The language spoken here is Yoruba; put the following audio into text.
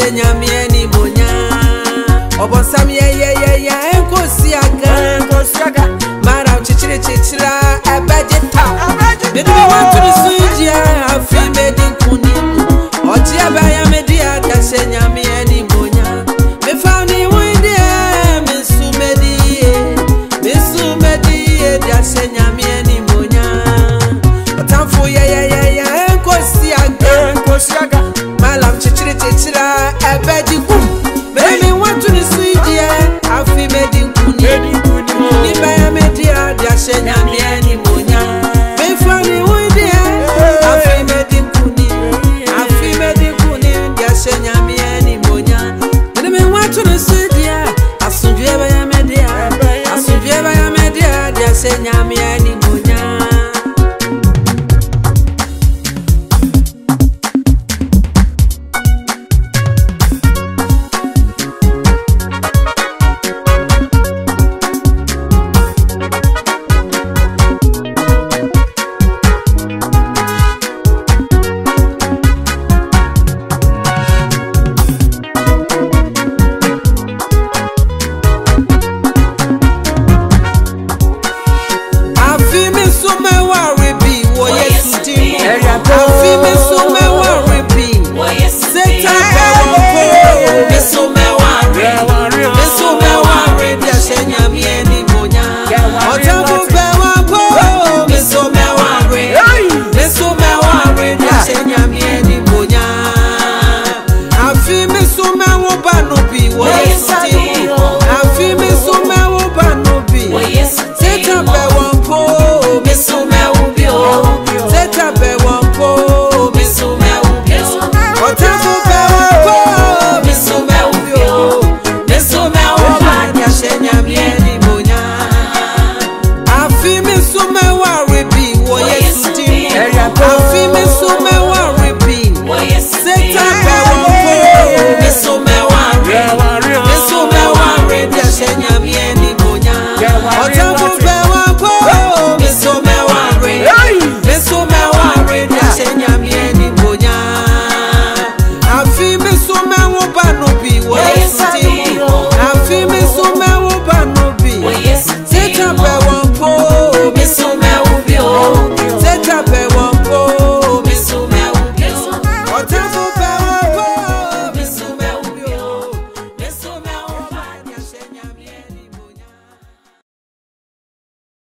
sɛ nyame ani bonya Señor.